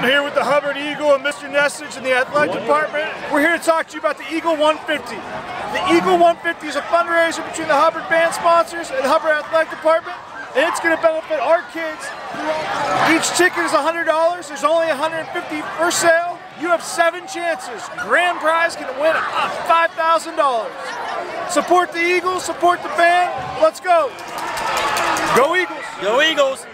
I'm here with the Hubbard Eagle and Mr. Nessage in the athletic department. We're here to talk to you about the Eagle 150. The Eagle 150 is a fundraiser between the Hubbard band sponsors and the Hubbard athletic department, and it's going to benefit our kids. Each ticket is $100. There's only 150 for sale. You have seven chances. Grand prize can win uh, $5,000. Support the Eagles, support the band. Let's go. Go Eagles. Go Eagles.